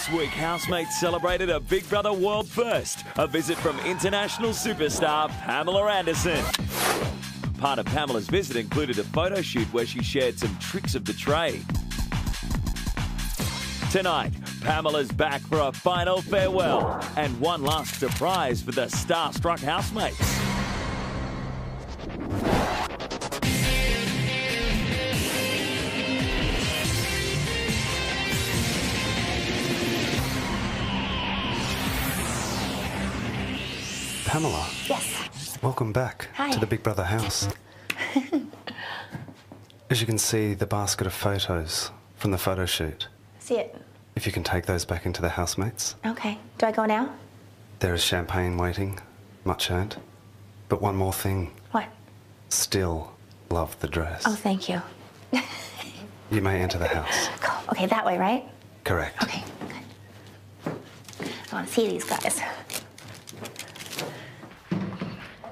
This week, housemates celebrated a Big Brother world first, a visit from international superstar Pamela Anderson. Part of Pamela's visit included a photo shoot where she shared some tricks of the trade. Tonight, Pamela's back for a final farewell and one last surprise for the starstruck housemates. Pamela, Yes. welcome back Hi. to the Big Brother house. As you can see, the basket of photos from the photo shoot. See it. If you can take those back into the housemates, Okay. Do I go now? there is champagne waiting, much earned. But one more thing, What? still love the dress. Oh, thank you. You may enter the house. Cool. Okay, that way, right? Correct. Okay, good. I want to see these guys.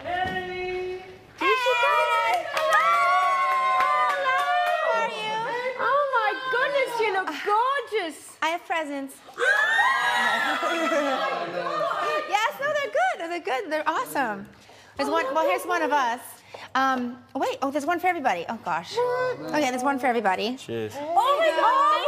Hey! Hey! Hello! How are you? Oh my goodness, you look gorgeous. I have presents. yes, no, they're good. They're good. They're awesome. There's one. Well, here's one of us. Um, wait. Oh, there's one for everybody. Oh gosh. Okay, there's one for everybody. Cheers. Oh my god.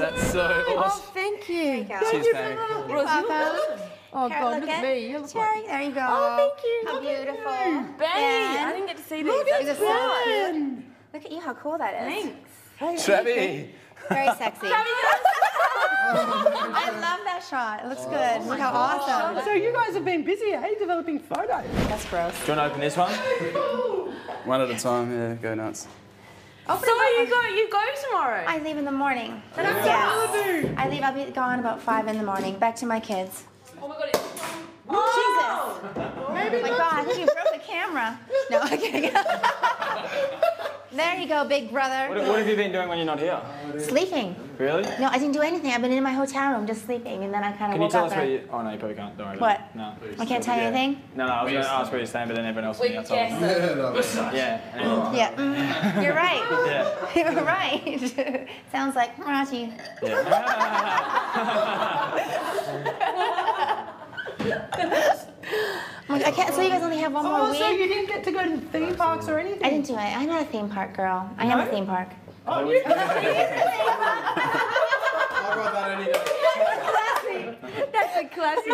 That's so Oh, awesome. thank you. Cheers, Pam. You're welcome. Oh Here, god, look look at at me. You look Cherry, like... there you go. Oh, thank you. How Look beautiful. you. Benny, I didn't get to see these. Look at That's that. fun. Look at you, how cool that is. Thanks. Travi. Very sexy. I love that shot. It looks good. Look how awesome. So you guys have been busy, eh, developing photos? That's gross. Do you want to open this one? One at a time, yeah, go nuts. Open So it you go, you go tomorrow. I leave in the morning. Yes. I leave. I'll be gone about five in the morning. Back to my kids. Oh my god. Jesus. Maybe Oh my God, I think you broke the camera. No, okay. there you go, big brother. What, what have you been doing when you're not here? Sleeping. Really? No, I didn't do anything. I've been in my hotel room just sleeping, and then I kind of Can you tell up. us where you... Oh, no, you probably can't. Don't worry What? it. No. I, I can't tell you anything. No, no, I was going to ask where you're staying, but then everyone else was We outside. guess Yeah. Yeah, mm, you're right. Yeah. You're right. Sounds like Raji. I can't. So you guys only have one more Oh, week. so you didn't get to go to theme parks or anything? I didn't do it. I'm not a theme park girl. I am a theme park. Oh, you That's a classic. That's a classic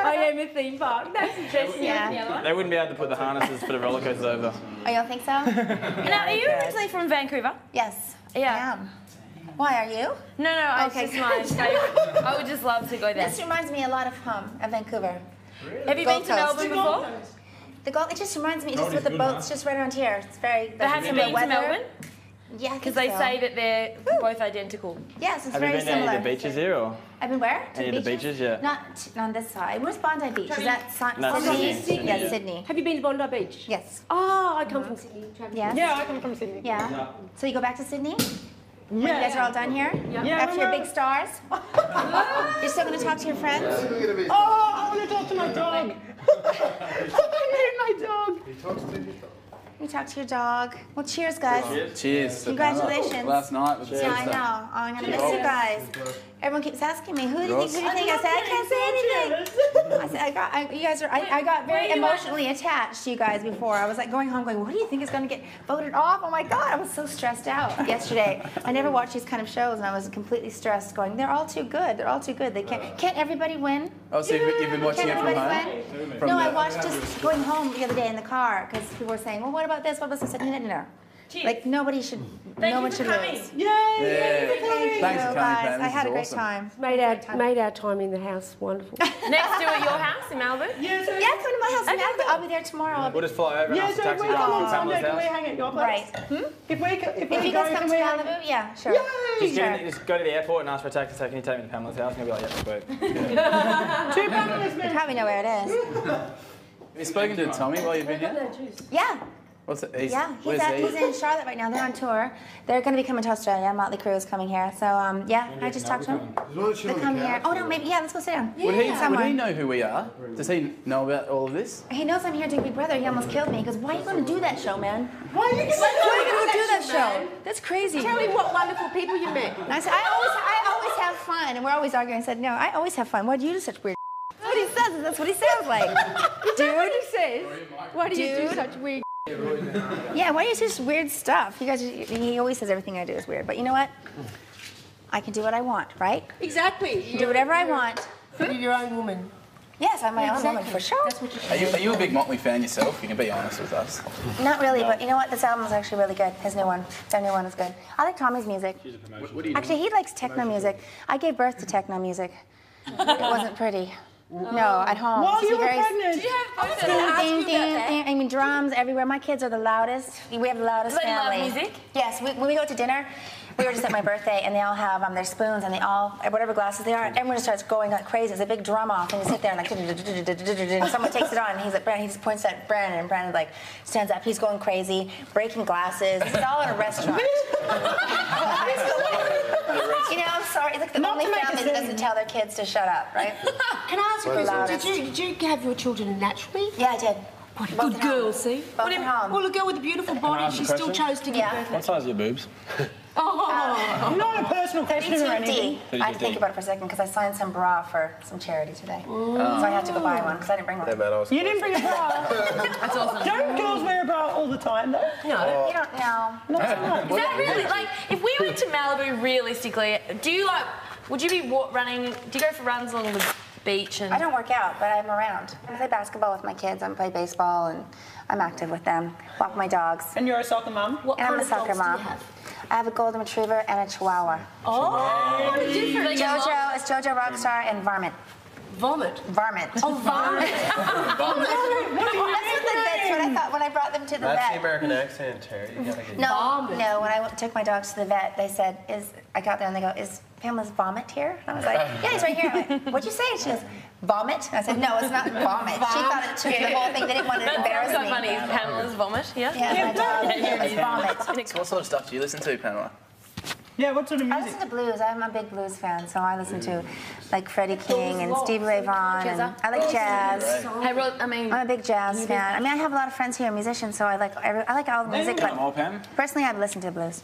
I am a theme park. That's interesting. Yeah. They wouldn't be able to put the harnesses for the roller coasters over. Oh, you don't think so? Now, are you originally from Vancouver? yes. Yeah. I am. Why are you? No, no, I Okay, it's just my favorite. I would just love to go there. This reminds me a lot of home of Vancouver. Have you Gold been to Coast. Melbourne before? The Gold. It just reminds me just with the boats just right around here. It's very. But have you been to weather. Melbourne? Yeah, Because they say that they're both identical. Yes, it's Have you very been to any similar. of the beaches here, or? I've been where? To Any of the beaches? Yeah. Not on this side. Where's Bondi Beach? Is that Sa- No, Sydney? Sydney. Yeah, Yeah. Sydney. Have you been to Bondi Beach? Yes. Oh, I come from Sydney. Travis. Yes? Yeah, I come from Sydney. Yeah. So you go back to Sydney? When you guys are all done here? Yeah. After your big stars? You're still going to talk to your friends? Oh, I want to talk to my dog. I need my dog. You talk to your dog. Well, cheers, guys. Cheers. Congratulations. Last night was Yeah, I know. Oh, I'm gonna miss you guys. Everyone keeps asking me, who do you think? Who do you think? I said I can't say anything. I said I got. I, you guys are. I, I got very emotionally attached to you guys before. I was like going home, going, "What do you think is going to get voted off?" Oh my God, I was so stressed out yesterday. I never watch these kind of shows, and I was completely stressed, going, "They're all too good. They're all too good. They can't. Can't everybody win? Oh, so you've, you've been watching Can't it from everybody home? win?" From No, the- I watched just going home the other day in the car because people were saying, "Well, what about this? What about this?" I said, "No, no, no." Like nobody should. Hmm. Thank no you one for should coming. lose. Yay! Yeah. Thank you, Thanks for coming, guys. I had a great awesome. time. Made our made our time in the house wonderful. Next to at your house in Melbourne? Yeah, come to my house. Okay, now. cool. I'll be there tomorrow. We'll just fly over and yeah, ask the so if taxi we come on Sunday, can we hang at your place? Right. Hmm? If we if, If we you go, guys come to we hang- Malibu, yeah, sure. Just, Sure. get just go to the airport and ask for a taxi. Say, can you take me to Pamela's house? And he'll be like, yeah, sweet. Two Pamela's You probably know where it is. Have you spoken to Tommy while you've been here? Yeah, What's it? He's, yeah. He's, at, he? he's in Charlotte right now. They're on tour. They're going to be coming to Australia. Motley Crue is coming here. So, um, yeah, I just talked to him. They're coming here. Oh, no, maybe, yeah, let's go sit down. Would he, would he know who we are? Does he know about all of this? He knows I'm here doing Big Brother. He almost killed me. He goes, why are you going to do that show, man? Why are you Why are you going to do that show? That's crazy. Tell me what wonderful people you met. And I said, I always, I always have fun, and we're always arguing. I said, no, I always have fun. Why do you do such weird? That's what he says. and That's what he sounds like, dude. What he says? Why do you do such weird? Yeah, why do you say weird stuff? You guys, he always says everything I do is weird. But you know what? I can do what I want, right? Exactly. You Do whatever I want. You're your own woman. Yes, I'm my own woman for sure. That's what you Are you, are you a big Motley fan yourself? You can be honest with us. Not really, but you know what? This album is actually really good. His new one, their new one is good. I like Tommy's music. Actually, he likes techno music. I gave birth to techno music. It wasn't pretty. No, at home. While you were very- pregnant. Ding, ding, ding, ding. I mean, drums everywhere. My kids are the loudest. We have the loudest Do they love family. music? Yes. We, when we go to dinner, we were just at my birthday, and they all have um, their spoons, and they all, whatever glasses they are, everyone just starts going like crazy. It's a big drum off, and you sit there and like, and someone takes it on, and he's like, Brandon, he just points at Brandon, and Brandon like stands up. He's going crazy, breaking glasses. It's all in a restaurant. you know, I'm sorry. It's like the Not only to make a family that doesn't tell their kids to shut up, right? Can I ask you a question? Did you, did you have your children naturally? Yeah, I did. What a Both good at home. girl, see? Both What at. Well, a girl with a beautiful body, ask a she still chose to give Yeah. birth. What size are your boobs? Oh. Uh, Not a personal question or anything. I had to think about it for a second because I signed some bra for some charity today. So I had to go buy one because I didn't bring one. You didn't bring a bra. That's awesome. Don't girls wear a bra all the time, though? No. You don't know. Not so much. Is that really like if we went to Malibu realistically? Do you like? Would you be wa- running? Do you go for runs along the beach and? I don't work out, but I'm around. I play basketball with my kids. I play baseball, and I'm active with them. Walk my dogs. And you're a soccer mom. What And I'm a of soccer dogs do mom. you have? I have a golden retriever and a chihuahua. Oh, different. A lot- Jojo is Jojo Rockstar and Varmint. Vomit. Varmint. Oh, vomit. That's what, the, that's what I thought when I brought them to the That's vet. the American accent, Terri. You gotta get No, Vomit. no. When I took my dogs to the vet, they said, "Is I got there and they go, is Pamela's vomit here?" And I was like, "Yeah, he's right here." I went, What'd you say? And she goes, "Vomit." And I said, "No, it's not vomit." She thought it took the whole thing. They didn't want to That's embarrass me. funny. Pamela's vomit. Yeah. Yeah, my dog is vomit. So what sort of stuff do you listen to, Pamela? Yeah, what sort of music? I music? listen to blues. I'm a big blues fan, so I listen to like Freddie King and Stevie Ray Vaughan, and I like jazz. I wrote. I mean, I'm a big jazz fan. I mean, I have a lot of friends who are musicians, so I like I like all the music. Got But them all, Pam? Personally, I listen to blues.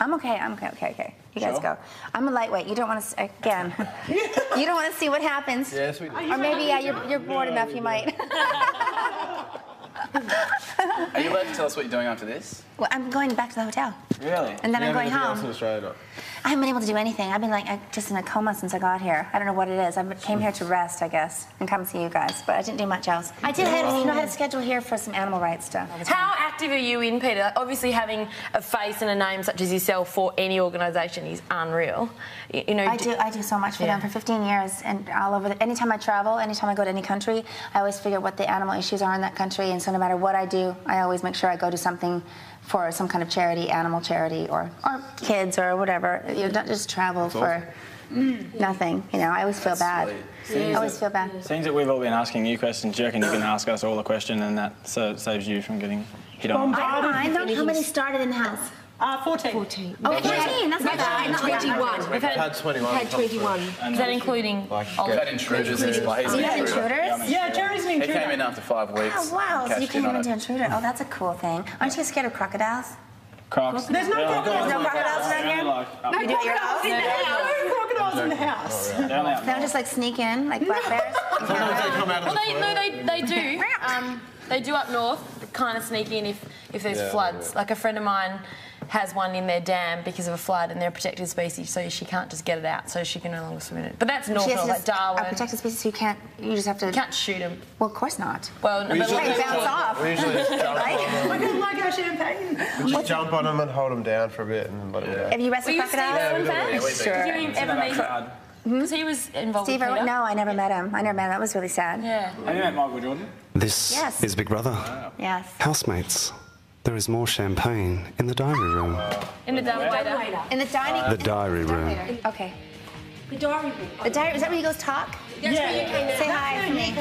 I'm okay. I'm okay. Okay. Okay. You guys go. I'm a lightweight. You don't want to again. you don't want to see what happens. Yes, we do. Or maybe yeah, you're, you're bored enough. You might. Are you allowed to tell us what you're doing after this? Well, I'm going back to the hotel, Really? and then I'm going Anything else in home. Australia? No. I haven't been able to do anything. I've been like just in a coma since I got here. I don't know what it is. I came here to rest, I guess, and come see you guys, but I didn't do much else. I did. Have, you know, I had a schedule here for some animal rights stuff. how active are you in, PETA? Obviously, having a face and a name such as yourself for any organisation is unreal. You, you know. I d- do. I do so much for Yeah. them for 15 years, and all over. The, anytime I travel, anytime I go to any country, I always figure what the animal issues are in that country, and so no matter what I do, I always make sure I go to something for some kind of charity, animal charity, or or kids or whatever. You don't just travel for nothing. You know, I always feel bad. I always feel bad. Seems that we've all been asking you questions. Do you reckon you can ask us all a question and that so saves you from getting hit on? I don't mind. Don't- How many started in the house? Uh, 14. 14. Oh, 14. That's not bad. Not bad. 21. We've I've had. had 21. Had 21. Is that including? Like, all- We've had intruders in like, he's You an intruder. intruders? Yeah, Cherry's an He came in after five weeks. Oh, wow. So you cashed in came on into intruder. Oh, that's a cool thing. Aren't you scared of crocodiles? Crocs. There's no crocodiles. There's no crocodiles around here? Like, up- You do it at your house? No crocodiles in the house. down there. They don't just like sneak in like black bears? Sometimes they come out of Well, they, no, they, they do. Um, they do up north, kind of sneak in if, if there's Yeah, floods. Like a friend of mine has one in their dam because of a flood and they're a protected species, so she can't just get it out, so she can no longer swim in it. But that's She north, has like just, a protected species, so you can't, you just have to, You can't shoot them. well, of course not. Well, no, We but usually like, bounce off. We usually just jump Right? on them. Like our champagne. We just jump on them and hold them down for a bit and let them go. Have you were wrestled you Steve crocodiles? Irwin fan? Yeah. Sure. Did you ever meet him? Because he was involved Steve with PETA. No, I never met him. I never met him. That was really sad. Yeah. Have you met Michael Jordan? This Yes. is Big Brother. Yes. Housemates, there is more champagne in the diary room. In the dumb room. In the dining. Room. The diary room. Okay. The diary room. The diary. Is that where you goes talk? That's where you came Say hi for me.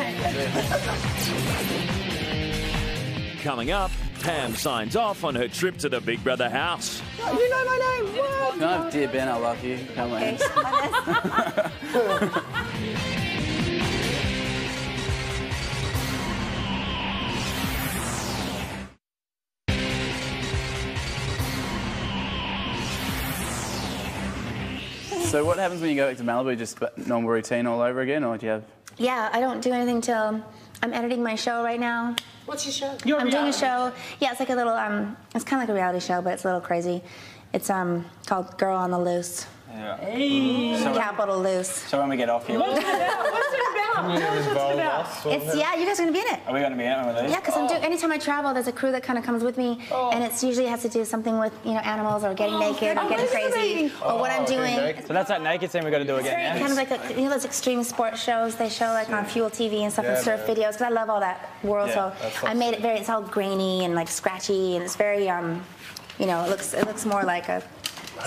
Coming up, Pam signs off on her trip to the Big Brother house. Oh, you know my name. What? No, dear Ben, I love you. Come on. So what happens when you go back to Malibu? Just normal routine all over again, or do you have? Yeah, I don't do anything till I'm editing my show right now. What's your show? I'm doing a show. Yeah, it's like a little um, it's kind of like a reality show, but it's a little crazy. It's um called Girl on the Loose. Yeah. Capital Loose. So when we get off here, What's it about? What's it about? What's it about. It's yeah, you guys are gonna be in it. are we going to be out with these? Yeah, because I'm doing. Anytime I travel, there's a crew that kind of comes with me, and it's usually has to do something with you know animals or getting naked or getting crazy or what I'm doing. So that's that naked scene we've got to do again. Yeah? Kind of like the, you know those extreme sports shows they show like on Fuel TV and stuff and surf man. videos because I love all that world. Yeah, so I made it very. It's all grainy and like scratchy and it's very um, you know, it looks it looks more like a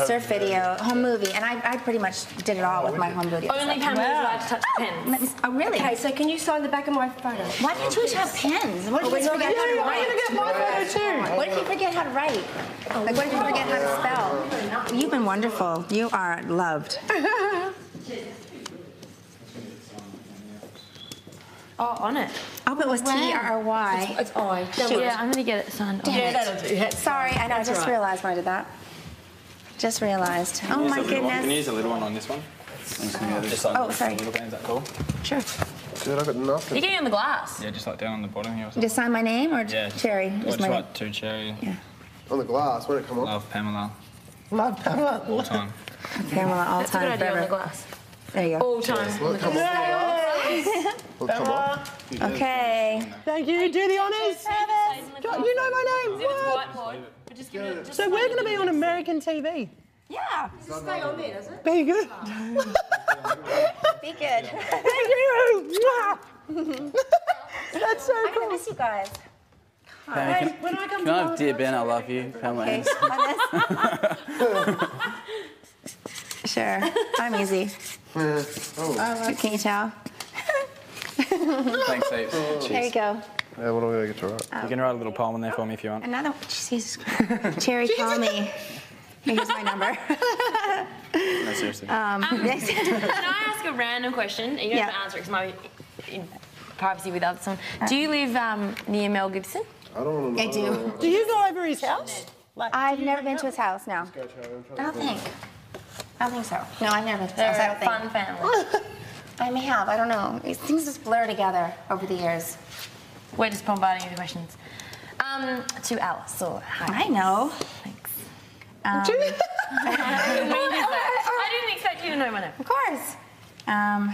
surf video, home movie, and I, I pretty much did it all with my home video. Only Pamela's allowed to touch pens. Let Oh really? Okay, so can you sign the back of my photo? Why can't you each have pens? What if oh, you forget how to Yeah, I'm gonna get my photo too. What if you forget how to write? Oh, like, what if you forget how to spell? You've been wonderful. You are loved. Oh, on it. Oh, but it was T R R Y. It's I. Yeah, I'm gonna get it signed. off. Yeah, that'll do. Sorry, I know. I just right. realized when I did that. Just realized. Oh my goodness. Can you oh use a little one on this one? Just like Oh, sorry. Little pen, is that cool? Sure. Dude, I got nothing. You're getting on the glass. Yeah, just like down on the bottom here or something. Just sign my name or Yeah. Cherry? Or Just just my name. write to Cherry. On the glass, where'd it come off? Love Pamela. Love Pamela. All time. Pamela all That's a good time idea on the glass. There you go. All time. Will it come off? Will come off? Okay. Thank you. Do the honours. You know my name. If it's What? whiteboard, but just give it. Just So we're going to be on American TV. Yeah. Stay on there, does it? Be good. Be good. Thank you. That's so I'm gonna cool. miss you guys. Pamela, can, When I come can I to have Dear Ben, I love you, Pamela Okay. Anderson? sure. I'm easy. Uh, oh, Can you tell? Thanks, heaps. There you go. Yeah, what am I going to get to write? You can write a little poem in there for me if you want. Another. Jesus. Cherry, call me. Here's my number. No, seriously. Um, yes. Can I ask a random question? You don't Yeah. have to answer it because my in privacy with other someone. Do you live um, near Mel Gibson? I don't want to I do. Do you go over his house? Like, I've never been to his house. No. I don't think. I don't think so. No, I've never been to his They're house. I a don't think. fun family. I may have. I don't know. Things just blur together over the years. We're just bombarding you with questions. Um, to Alice. Or hi. I know. Thanks. Um, I didn't expect you to know my name. of course. Um,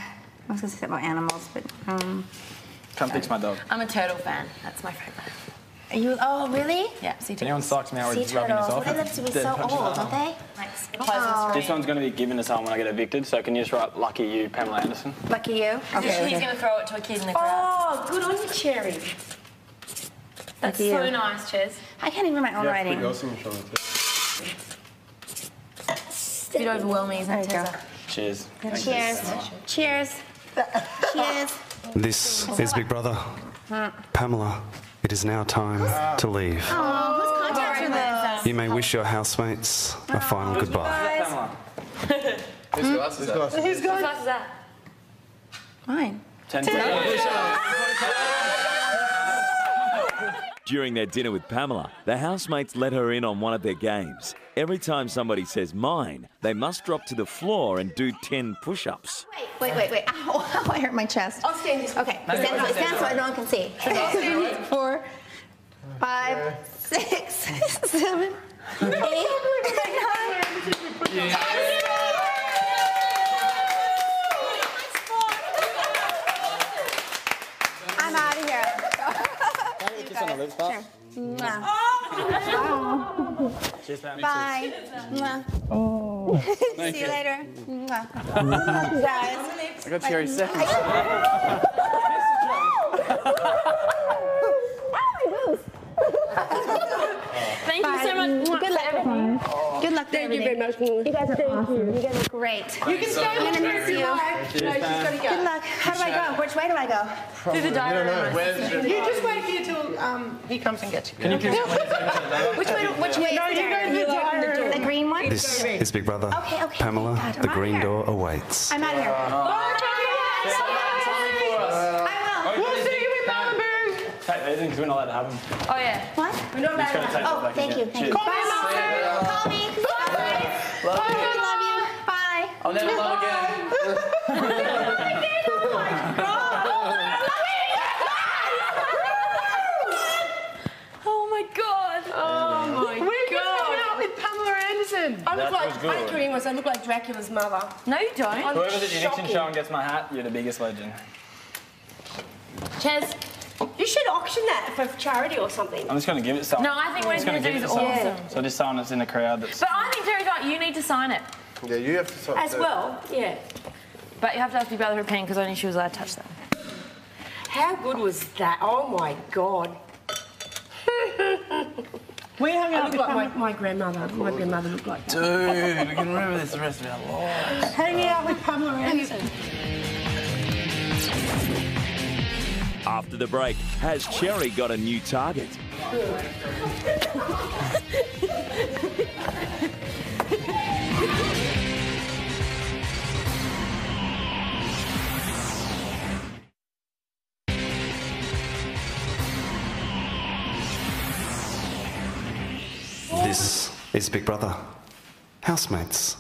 I was going to say something about animals, but um, Come fix my dog. I'm a turtle fan. That's my favourite. are you? Oh, really? Yeah, sea If anyone turtles. sucks me out Sea with rubbing this turtles. off. They live to be so old, that don't off. They? Like Pleasant Oh. This one's going to be given to someone when I get evicted, so can you just write Lucky You, Pamela Anderson? Lucky you. Street. Okay. He's okay. going to throw it to a kid in the crowd. Oh, good on you, Cherry. That's so you. nice, Cheers. I can't even read my own Yeah, writing. put your signature on it too. A bit overwhelming, isn't it, There you go. Tessa? Cheers. Cheers. Cheers. Cheers. This is Big Brother. Hmm. Pamela, it is now time to leave. Oh, You may wish your housemates a final goodbye. Pamela. Whose glass is that? who's How going? fast is that? Mine. Ten. During their dinner with Pamela, the housemates let her in on one of their games. Every time somebody says mine, they must drop to the floor and do 10 push ups. Wait, wait, wait. Ow, ow, I hurt my chest. I'll stand this way. Okay, stand, stand so no one can see. Four, five, six, seven, eight, nine. I'm out of here. Sure. Mwah. Cheers, Pam. Bye. Mwah. See you later. Mwah. Guys. I got Cherry. Thank you so much. Good luck, everyone. Good luck. Thank you very much. You guys are awesome. You guys are great. You can stay I'm with gonna miss you. No, she's got to go. Good luck. How do I go? Which way do I go? Through the diary room. You just wait here till um, he comes and gets you. Can you give me Which way? Which way? No, is you go to the diary room. The green one. This is Big Brother. Okay, okay. Pamela, the green door awaits. I'm out of here. Malibu. Take these because we're not allowed to have them. Oh, yeah. What? We're not Just gotta allowed take Oh, thank you. Thank you. Cheers. Bye, Mom. Call me. Bye. Love you. Bye. I'll never love again. Oh my god. Oh my god. Oh, we're just out with Pamela Anderson. I look That like was good. Anchor English. I look like Dracula's mother. No, you don't. I'm Whoever's at the addiction shocking. show and gets my hat, you're the biggest legend. Ches. You should auction that for charity or something. I'm just going to give it to someone. No, I think what I'm he's going to give do it is to someone. awesome. So just someone that's in the crowd that's. But I think Terri's right. You need to sign it. Yeah, you have to sign it. As that. well, yeah. But you have to ask your brother for a pen because only she was allowed to touch that. How good was that? Oh my god. We hung I out look with like my, Pamela, my grandmother. My grandmother looked like Dude, we can remember this the rest of our lives. hanging out with Pamela Anderson. After the break, has Cherry got a new target? This is Big Brother. Housemates,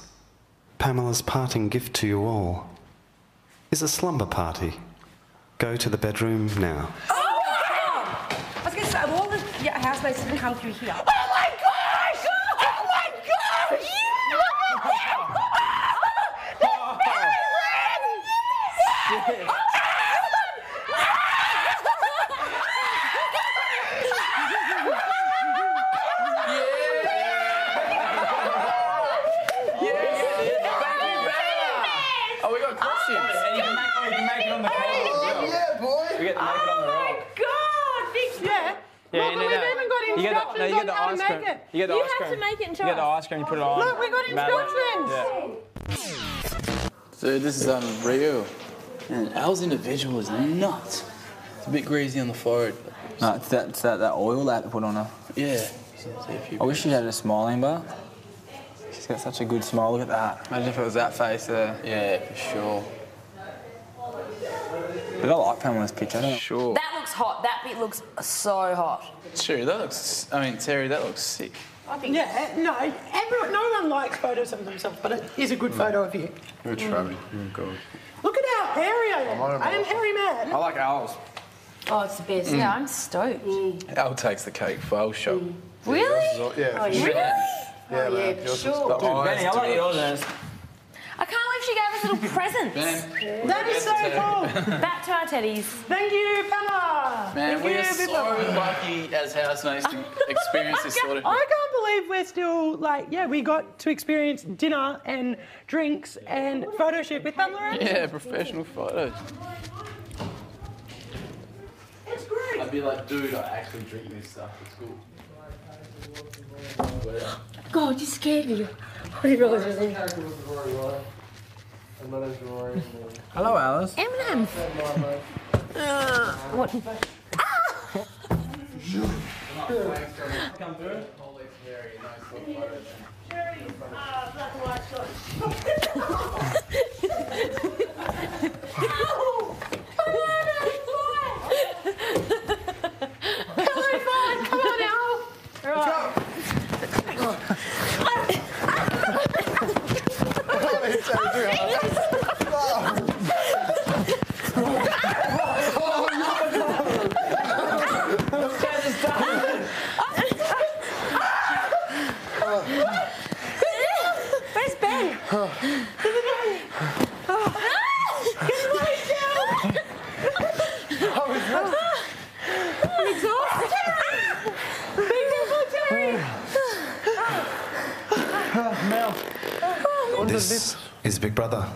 Pamela's parting gift to you all is a slumber party. Go to the bedroom now. Oh my god! I was going to say, of all the yeah, housemates that come through here. Oh my gosh! Oh my gosh! Oh, we got costumes. And you can make, oh, you can make it on the rock. Yeah, boy. We get to make it on the rock. God, big Yeah. Yeah, Look, you we've need that. even got You get the, no, instructions you get the how ice cream. it. You get the You ice have cream. to make it and show You get the ice cream, you put it on. Look, we got instructions. Yeah. Dude, this is um, unreal. And Al's individual is nuts. It's a bit greasy on the forehead. No, it's that, it's that, that oil that they put on her. Yeah. I wish she had a smiling bar. She's got such a good smile. Look at that. Imagine if it was that face there. Yeah, for sure. But I like Pamela's picture. I don't know. Sure. That looks hot. That bit looks so hot. Sure, that looks. I mean, Terri, that looks sick. I think. Yeah, no, everyone, no one likes photos of themselves, but it is a good mm. photo of you. You're Travis. Mm. Oh, God. Look at how hairy I am. I'm I am hairy man. I like Al's. Oh, it's the best. Mm. Yeah, I'm stoked. Al takes the cake for Al's show. Really? Yeah, Oh, for sure. yeah. Yeah, Oh, man. yeah, Yours is- sure. The eyes Benny, I do like it. yours. I can't believe she gave us little presents. Man, That is so cool. Back to our teddies. Thank you, Pamela. man, Thank we you, are Big so Brother. lucky as housemates to experience this sort of. thing. I can't believe we're still like, yeah, we got to experience dinner and drinks and photo shoot with Pamela. Anderson. Yeah, professional photos. It's great. I'd be like, dude, I actually drink this stuff. It's cool. God, you scared me. I didn't realise it was in. Hello, Alice. M&M. what? Come on, Al. Right. Where's Ben? This is Big Brother.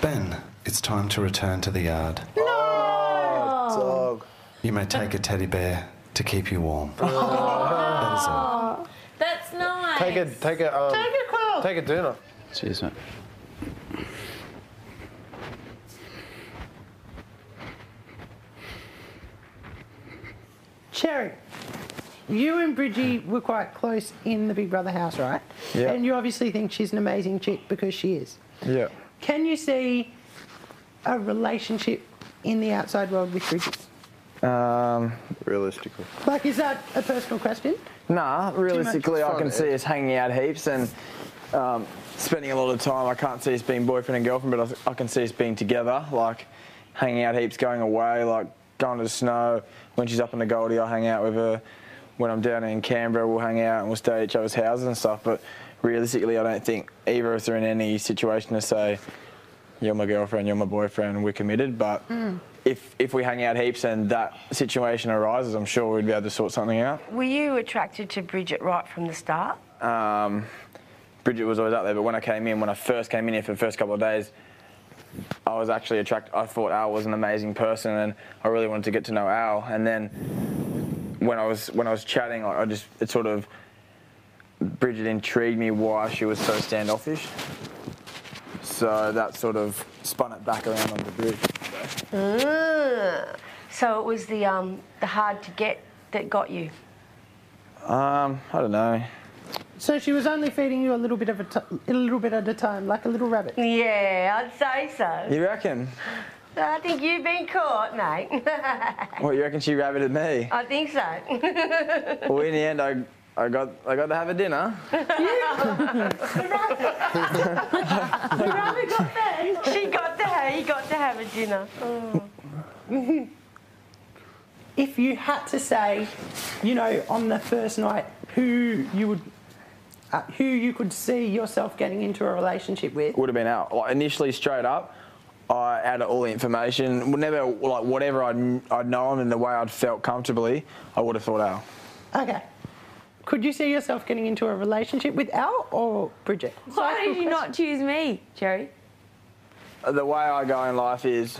Ben, it's time to return to the yard. Dog. You may take a teddy bear to keep you warm. That is all. That's nice. Take a, take a, um, Take it, Carl. take a dinner. Cheers, mate. Cherry, you and Bridgie were quite close in the Big Brother house, right? Yeah. And you obviously think she's an amazing chick because she is. Yeah. Can you see a relationship in the outside world with Bridgie? Um, Realistically. Like, is that a personal question? nah, realistically, I can see us hanging out heaps, and um, spending a lot of time. I can't see us being boyfriend and girlfriend, but I, I can see us being together, like hanging out heaps, going away, like going to the snow. When she's up in the Goldie, I'll hang out with her. When I'm down in Canberra, we'll hang out and we'll stay at each other's houses and stuff. But realistically, I don't think either of us are in any situation to say, you're my girlfriend, you're my boyfriend, we're committed. But if, if we hang out heaps and that situation arises, I'm sure we'd be able to sort something out. Were you attracted to Bridget right from the start? Um, Bridget was always out there, but when I came in, when I first came in here for the first couple of days, I was actually attracted. I thought Al was an amazing person, and I really wanted to get to know Al. And then when I was when I was chatting, I I just it sort of Bridget intrigued me why she was so standoffish. So that sort of spun it back around on the Bridget. Ah. So it was the um, the hard to get that got you. Um, I don't know. So she was only feeding you a little bit of a, t- a little bit at a time, like a little rabbit. Yeah, I'd say so. You reckon? I think you've been caught, mate. What you reckon she rabbited me? I think so. Well, in the end, I I got I got to have a dinner. The rabbit. The rabbit got fed. she got to have, he got to have a dinner. Oh. If you had to say, you know, on the first night, who you would, uh, who you could see yourself getting into a relationship with, would have been out. Like initially, straight up, I added all the information. Never like whatever I'd, I'd known and the way I'd felt comfortably, I would have thought Al. okay. Could you see yourself getting into a relationship with Al or Bridget? Why did you not choose me, Cherry? The way I go in life is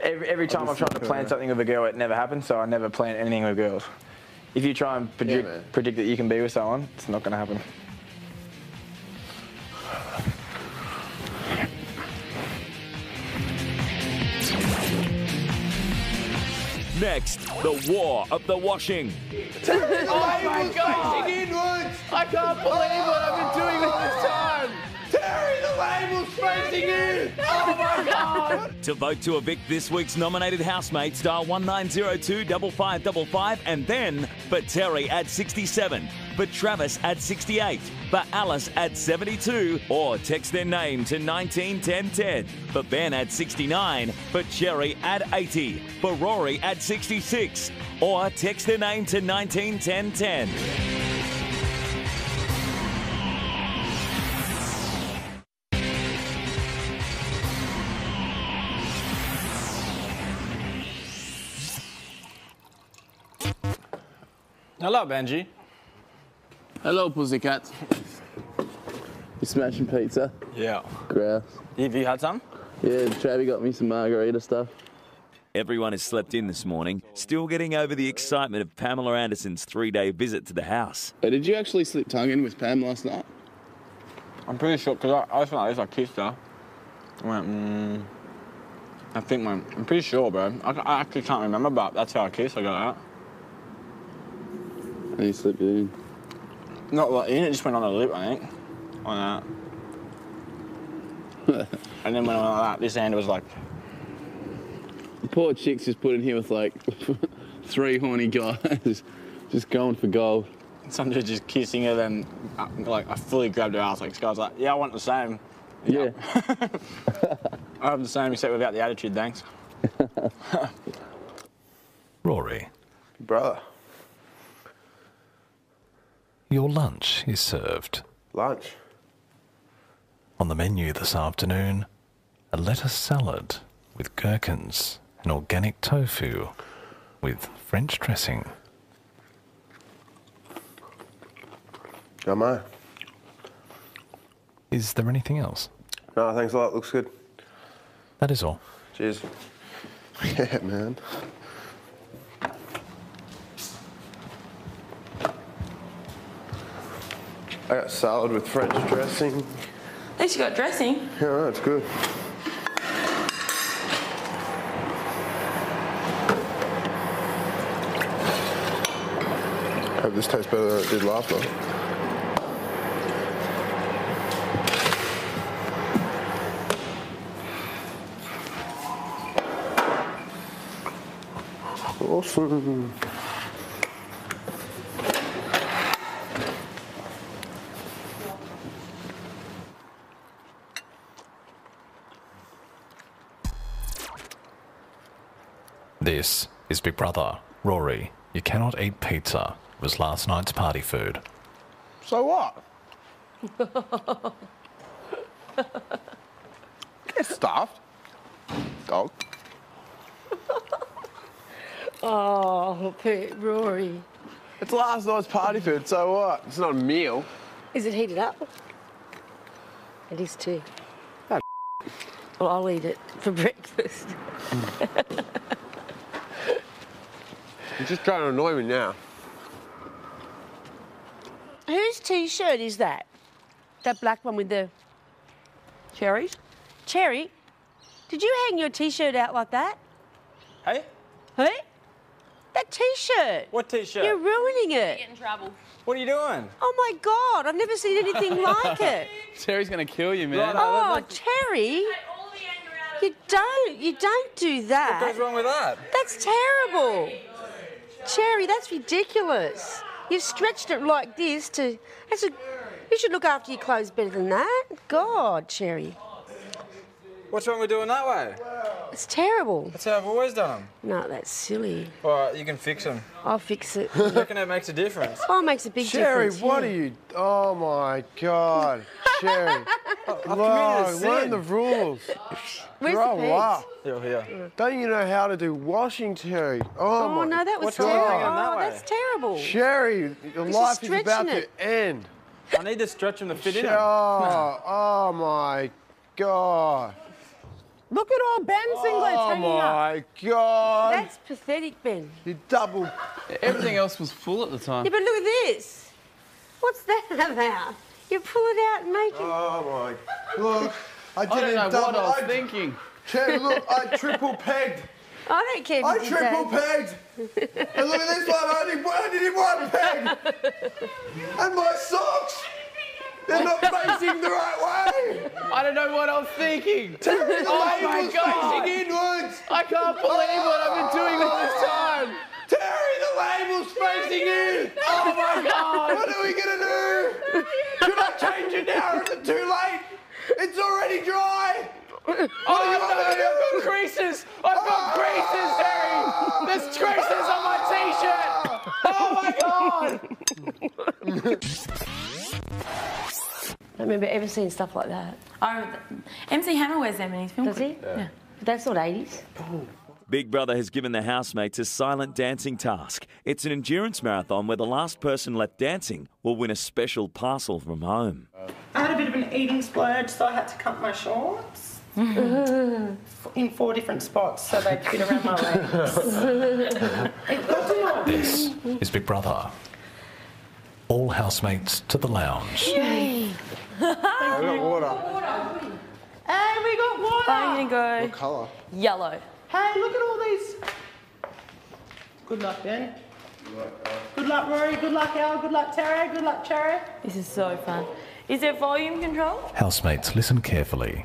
every, every time I've tried to plan something with a girl, it never happens. So I never plan anything with girls. If you try and predict, predict that you can be with someone, it's not going to happen. Next, the war of the washing. oh my God! inwards! I can't believe what I've been doing all this time! Terri, the label's facing in! Oh my God! To vote to evict this week's nominated housemates, dial 1902 5555 and then for Terri at 67, for Travis at 68, for Alice at 72, or text their name to 191010. For Ben at 69, for Cherry at 80, for Rory at 66, or text their name to 191010. Hello, Benji. Hello, pussycat. You smashing pizza? Yeah. Grouse. Have you had some? Yeah, Travie got me some margarita stuff. Everyone has slept in this morning, still getting over the excitement of Pamela Anderson's three day visit to the house. Hey, did you actually slip tongue in with Pam last night? I'm pretty sure, because I, I just like this, I kissed her. I went, mm, I think, went, I'm pretty sure, bro. I, I actually can't remember, but that's how I kissed. I got that. And you slipped it in. Not like in, it just went on a lip, I think. On that. and then when I went like that, this hand was like, The poor chick's just put in here with like three horny guys, just going for gold. some dude just kissing her, then uh, like I fully grabbed her ass. Like, this guy's like, yeah, I want the same. Yeah. I have the same, except without the attitude, thanks. Rory, Brother. Your lunch is served. Lunch? On the menu this afternoon, a lettuce salad with gherkins and organic tofu with French dressing. Am I? Is there anything else? No, thanks a lot. Looks good. That is all. Cheers. Yeah, man. I got salad with French dressing. At least you got dressing. Yeah, that's it's good. Hope this tastes better than it did last time. Awesome. This is Big Brother. Rory, you cannot eat pizza. It was last night's party food. So what? Get stuffed. Dog. Oh, Pete, Rory. It's last night's party food, so what? It's not a meal. Is it heated up? It is too. Oh, Well, I'll eat it for breakfast. Mm. You're just trying to annoy me now. Whose t-shirt is that? That black one with the cherries? Cherry? Did you hang your t-shirt out like that? Hey? Hey? That t-shirt. What t-shirt? You're ruining it. You get in trouble. What are you doing? Oh my God, I've never seen anything like it. Terri's gonna kill you, man. Oh, Terry. You don't, you don't do that. What goes wrong with that? That's terrible. Cherry, that's ridiculous. You've stretched it like this to. That's a. You should look after your clothes better than that. God, Cherry. What's wrong with doing that way? It's terrible. That's how I've always done them. No, that's silly. All right, you can fix them. I'll fix it. You reckon it makes a difference? Oh, it makes a big Sherry, difference. Sherry, what yeah. are you? Oh my God, Sherry. I've Wow, committed a learn the rules. Where's Grow the pegs? up. Here, here. Don't you know how to do washing, Terri? Oh, Oh, my. no, that was What's terrible. with that Oh, way? that's terrible. Sherry, your This is life is about stretching to end. I need to stretch them to fit in Oh, oh my God. Look at all Ben singlets Oh hanging up. my God. That's pathetic, Ben. You double. Everything else was full at the time. Yeah, but look at this. What's that about? You pull it out and make it. Oh my. Look, I I don't didn't know double. what I was I- thinking. Cherry, look, I triple pegged. I don't care if I you triple that. pegged. And look at this one, I only, I only did one peg. And my socks, they're not facing the right way. I don't know what I was thinking. Terri, the Oh my label's God. facing inwards. I can't believe what I've been doing all this oh, time. Terri, the label's facing in. Oh my God. What are we gonna do? Should I change it now or is it too late? It's already dry. Oh, I've got, I've got creases. I've got ah. creases, Terri. There's creases on my t-shirt. Oh my God. I don't remember ever seeing stuff like that. Oh, MC Hammer wears them in his film. Does he? Yeah. But that's not 80s. Big Brother has given the housemates a silent dancing task. It's an endurance marathon where the last person left dancing will win a special parcel from home. I had a bit of an eating splurge, so I had to cut my shorts. in four different spots so they'd fit around my legs. it got to my This is Big Brother. All housemates to the lounge. I got water. Hey, we got water! I'm gonna What go colour? yellow. Hey, look at all these. Good luck, Ben. Good luck, Rory. Good luck, Al. Good luck, Terri. Good luck, Cherry. This is so fun. Is there volume control? Housemates, listen carefully.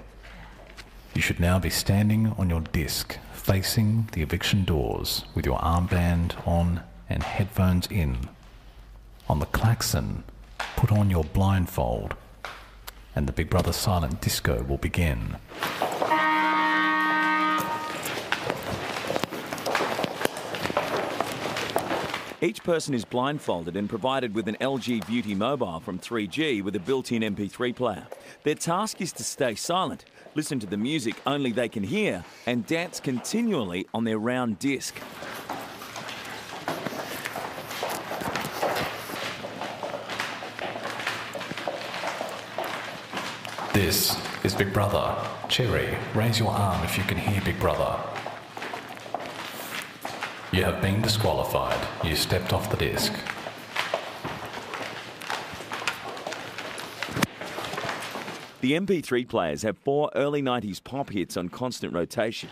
You should now be standing on your disc, facing the eviction doors, with your armband on and headphones in. On the klaxon, put on your blindfold, and the Big Brother silent disco will begin. Each person is blindfolded and provided with an LG Viewty mobile from 3G with a built in MP3 player. Their task is to stay silent, listen to the music only they can hear, and dance continually on their round disc. This is Big Brother. Cherry, raise your arm if you can hear Big Brother. You have been disqualified. You stepped off the disc. The MP3 players have four early 90s pop hits on constant rotation.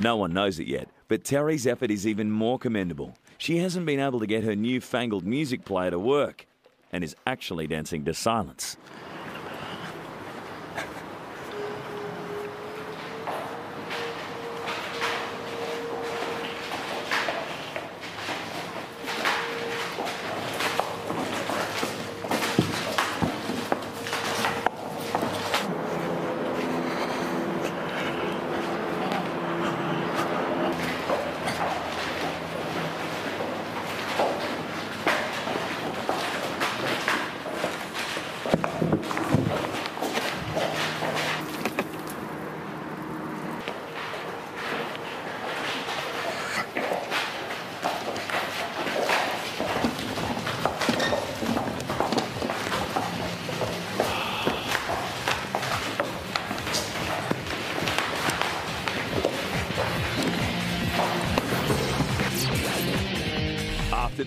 No one knows it yet, but Terri's effort is even more commendable. She hasn't been able to get her newfangled music player to work and is actually dancing to silence.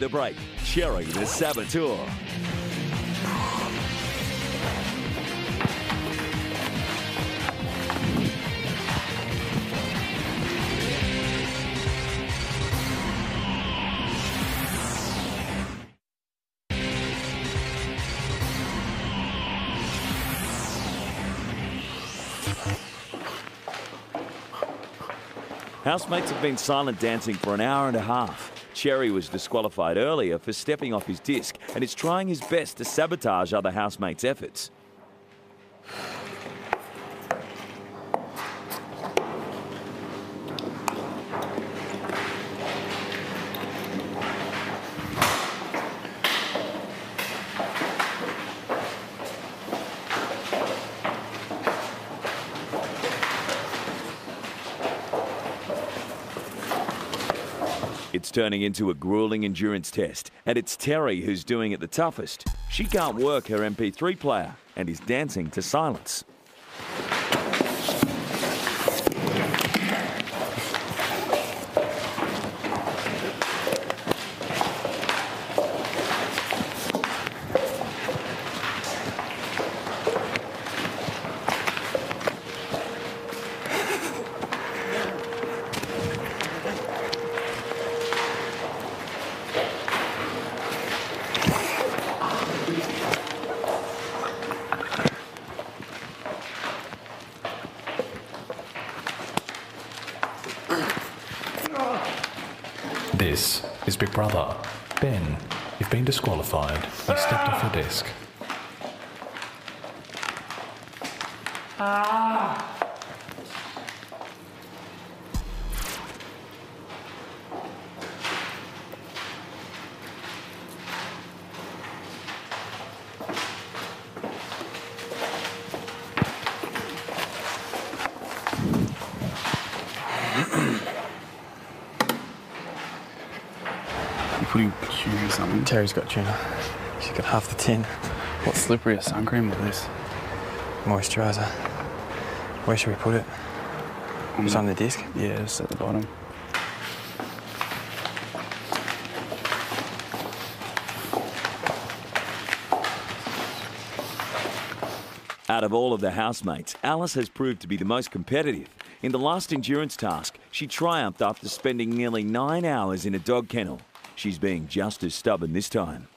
The break, Cherry the Saboteur. Housemates have been silent dancing for an hour and a half. Cherry was disqualified earlier for stepping off his disc and is trying his best to sabotage other housemates' efforts. Turning into a grueling endurance test, and it's Terri who's doing it the toughest. She can't work her MP3 player and is dancing to silence. This is Big Brother. Ben, you've been disqualified. You stepped off your disc. Ah. You putting tuna or something? Terri's got tuna. She's got half the tin. What's slippery, sun cream or this? Moisturiser. Where should we put it? Just on the disc? Yeah, just at the bottom. Out of all of the housemates, Alice has proved to be the most competitive. In the last endurance task, she triumphed after spending nearly nine hours in a dog kennel. She's being just as stubborn this time.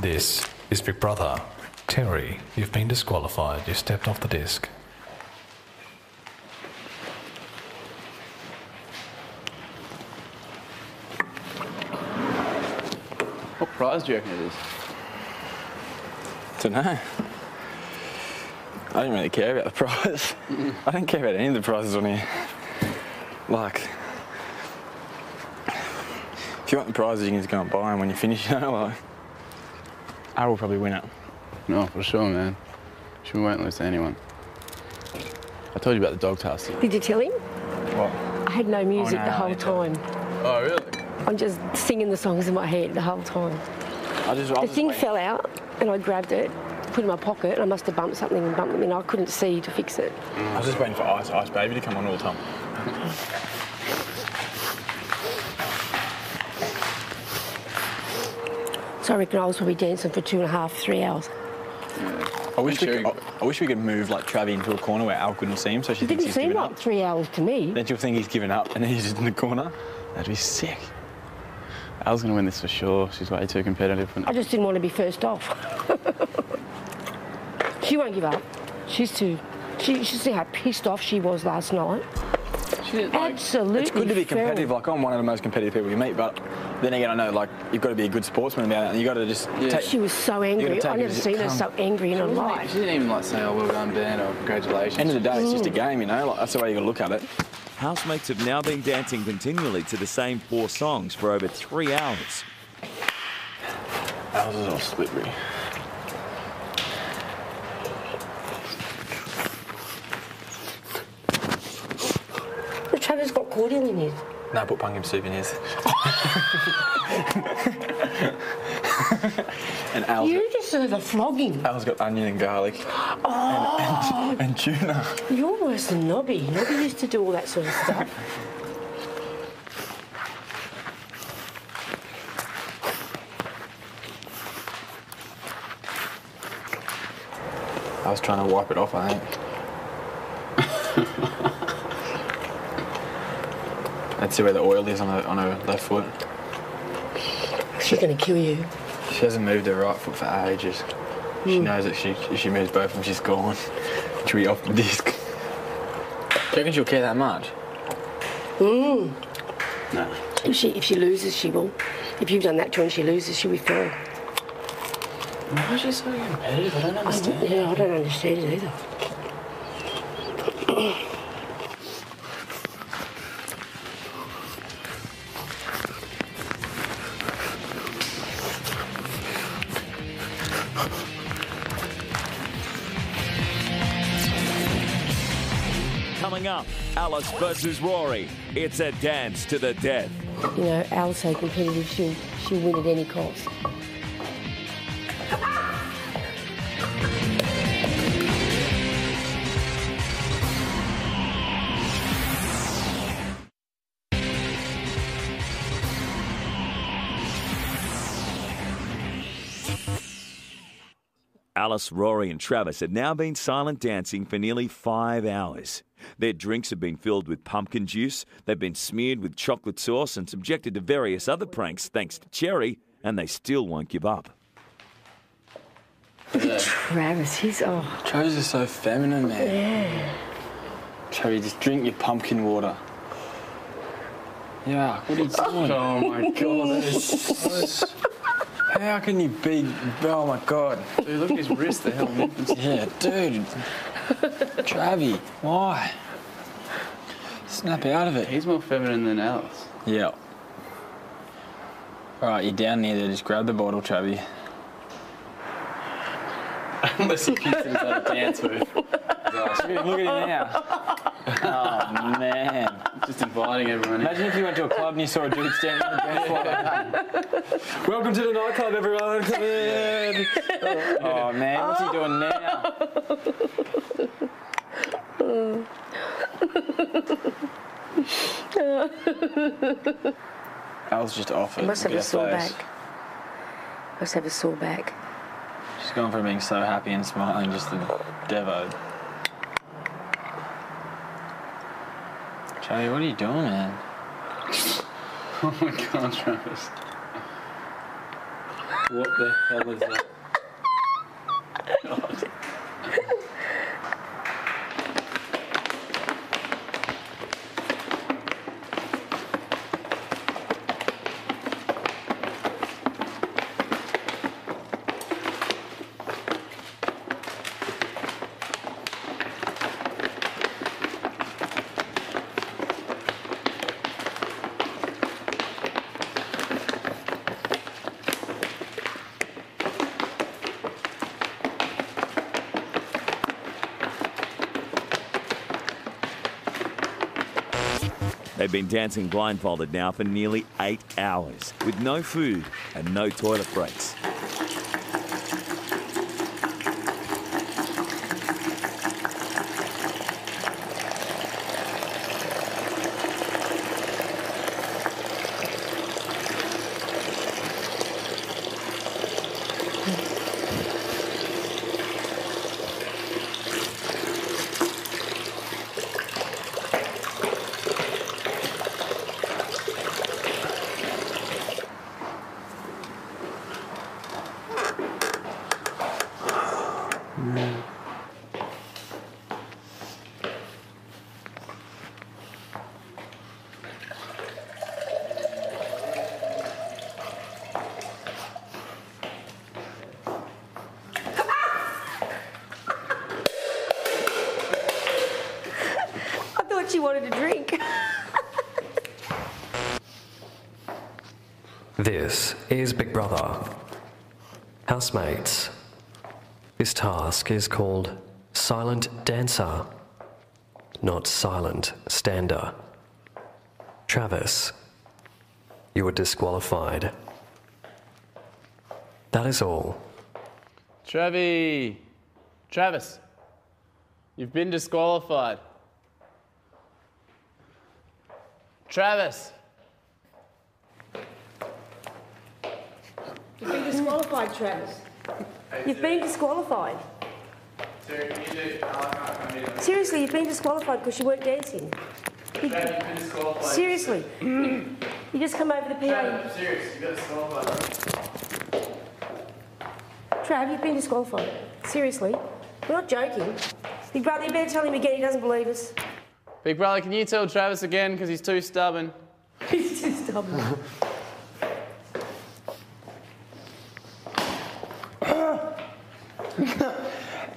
This is Big Brother. Terri, you've been disqualified. You stepped off the disc. What prize do you reckon it is? Don't know. I don't really care about the prize. I don't care about any of the prizes on here. Like, if you want the prizes, you can just go and buy them when you finish. You know, like, I will probably win it. No, for sure, man. She won't lose to anyone. I told you about the dog task. Did you tell him? What? I had no music oh, no, the whole time. Oh, really? I'm just singing the songs in my head the whole time. I just, I The was thing waiting. fell out and I grabbed it, put in my pocket, and I must have bumped something and bumped it, and I couldn't see to fix it. I was just waiting for Ice Ice Baby to come on all the time. So I reckon I was probably dancing for two and a half, three hours. I wish, we could, I, I wish we could move like Travi into a corner where Al couldn't see him, so she It thinks didn't seem like three hours to me. Then she'll think he's given up, and then he's just in the corner. That'd be sick. Al's gonna win this for sure. She's way too competitive. I just didn't want to be first off. she won't give up. She's too. She, you should see how pissed off she was last night. Absolutely. It's good to be feral. competitive. Like I'm one of the most competitive people you meet, but then again, I know like you've got to be a good sportsman about it, and you got to just. Take, She was so angry. I've never it seen her comes. so angry in her life. She didn't even like say, "Oh, well done, Ben," or "Congratulations." End of the day, it's just a Mm. game, you know. Like that's the way you got to look at it. Housemates have now been dancing continually to the same four songs for over three hours. Ours is all slippery. The Travis got cordial in his. No, put pumpkin soup in his. And Al's You deserve a flogging. got, Al's got onion and garlic. Oh, And, and tuna. you're worse than Nobbi. Nobbi used to do all that sort of stuff. I was trying to wipe it off, I think. Let's see where the oil is on her, on her left foot. She's going to kill you. She hasn't moved her right foot for ages. She Hmm. knows that she, if she moves both of them, she's gone. She'll be off the disc. Do you reckon she'll care that much? Mm. No. If she if she loses, she will. If you've done that to her and she loses, she'll be fine. Why is she so competitive? I don't I, yeah, I don't understand it either. Alice versus Rory. It's a dance to the death. You know, Al's so competitive, she'll, she'll win at any cost. Alice, Rory, and Travis had now been silent dancing for nearly five hours. Their drinks have been filled with pumpkin juice, they've been smeared with chocolate sauce and subjected to various other pranks thanks to Cherry, and they still won't give up. Look at Travis, he's oh. Travis is so feminine, man. Yeah. Cherry, just drink your pumpkin water. Yeah, what are you oh doing? Oh my god, that is gross. How can you be? Oh my god. Dude, look at his wrist, the hell. Yeah, dude. Travi, why? Snap out of it. He's more feminine than Alice. Yeah. All right, you're down near there. Just grab the bottle, Travi. Unless he thinks it's a dance move. Look at him now. Oh man. Just inviting everyone in. Imagine if you went to a club and you saw a dude standing on the dance floor. Welcome to the nightclub, everyone. Come in. Oh man, what's he doing now? Al's just off it. He must have Look a sore her face. back. Must have a sore back. She's gone from being so happy and smiling just to devo. Charlie, what are you doing, man? Oh my god, Travis. What the hell is that? Been dancing blindfolded now for nearly eight hours, with no food and no toilet breaks. I thought she wanted a drink. This is Big Brother. Housemates, this task is called Silent Dancer, not Silent Stander. Travis, you are disqualified. That is all. Trevi. Travis. You've been disqualified. Travis. You've been disqualified, Travis. You've been disqualified. Seriously, you've been disqualified because you weren't dancing. You- seriously. you just come over the PA. serious. You got disqualified. Trav, you've been disqualified. Seriously. We're not joking. Big brother, you better tell him again he doesn't believe us. Big brother, can you tell Travis again because he's too stubborn? He's too stubborn. Am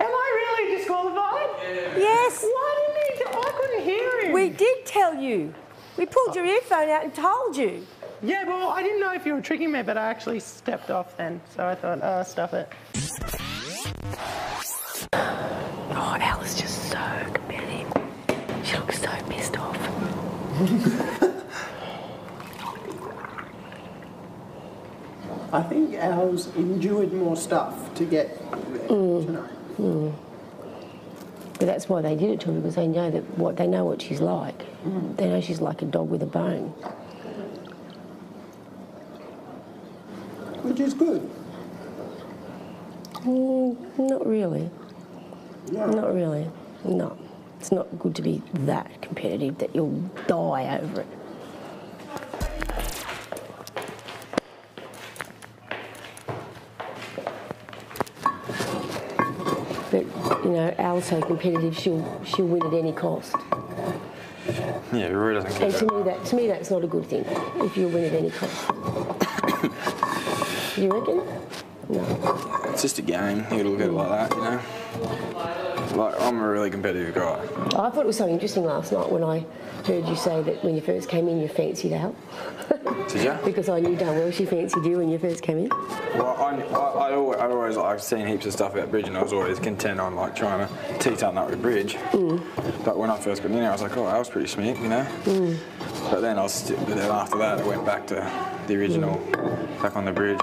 I really disqualified? Yes. Why didn't he? I couldn't hear him. We did tell you. We pulled your earphone out and told you. Yeah, well, I didn't know if you were tricking me, but I actually stepped off then, so I thought, oh, stuff it. Oh, Alice just so competitive. She looks so pissed off. I think Al's endured more stuff to get there tonight. Mm. But that's why they did it to her because they know that what they know what she's like. They know she's like a dog with a bone. Which is good. Mm, not really. Not really. No. It's not good to be that competitive that you'll die over it. Know, Al's so competitive, she'll she'll win at any cost. Yeah, Rory doesn't care. And to me, that to me, that's not a good thing. If you win at any cost. you reckon? No. It's just a game. You gotta look at it like that, you know? Like, I'm a really competitive guy. I thought it was so interesting last night when I heard you say that when you first came in, you fancied Al. Did ya? because I knew damn well she fancied you when you first came in. Well, I, I, I'd always, I'd always like seen heaps of stuff about Bridge, and I was always content on like trying to something up with Bridge. But when I first got in there, I was like, oh, that was pretty sweet, you know. Mm. But then I was, still, but then after that, I went back to the original, back on the Bridge.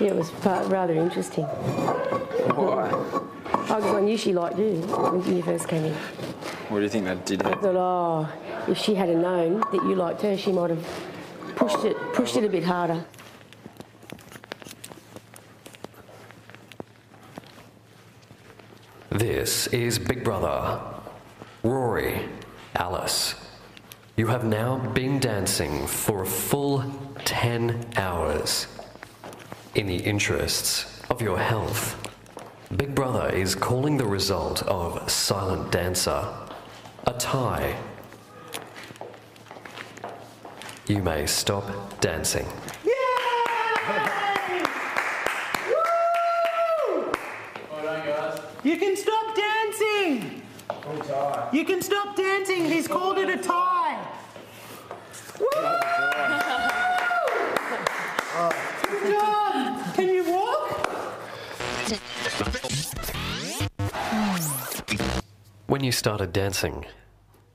Yeah, it was rather interesting. Why? Oh, because I knew she liked you when you first came in. What do you think that did? I thought, oh, if she had known that you liked her, she might have pushed it, pushed it a bit harder. This is Big Brother. Rory, Alice, you have now been dancing for a full 10 hours. In the interests of your health, Big Brother is calling the result of Silent Dancer a tie. You may stop dancing. You can stop dancing! You can stop dancing! He's called it a tie! Good job! Can you walk? When you started dancing,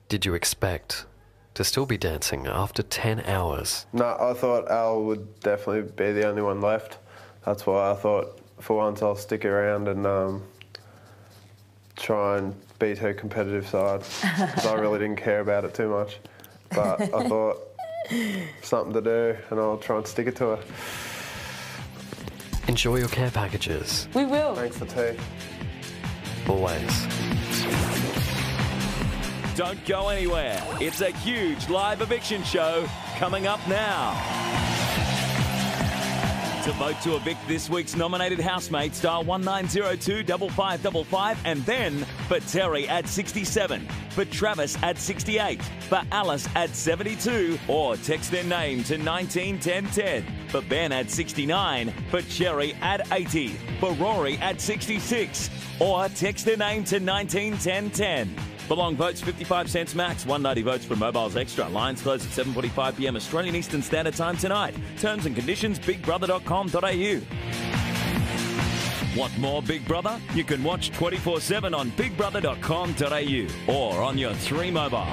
did you expect to still be dancing after 10 hours? No, I thought Al would definitely be the only one left. That's why I thought for once I'll stick around and um, try and beat her competitive side. I really didn't care about it too much. But I thought something to do and I'll try and stick it to her. Enjoy your care packages. We will. Thanks for tea. Always. Don't go anywhere. It's a huge live eviction show coming up now. To vote to evict this week's nominated housemates, dial 1902 5555 and then for Terri at 67, for Travis at 68, for Alice at 72, or text their name to 191010. For Ben at 69, for Cherry at 80, for Rory at 66, or text their name to 191010. For long votes, 55 cents max. 190 votes for mobiles extra. Lines close at 7:45 p.m. Australian Eastern Standard Time tonight. Terms and conditions: BigBrother.com.au. Want more Big Brother? You can watch 24/7 on BigBrother.com.au or on your three mobile.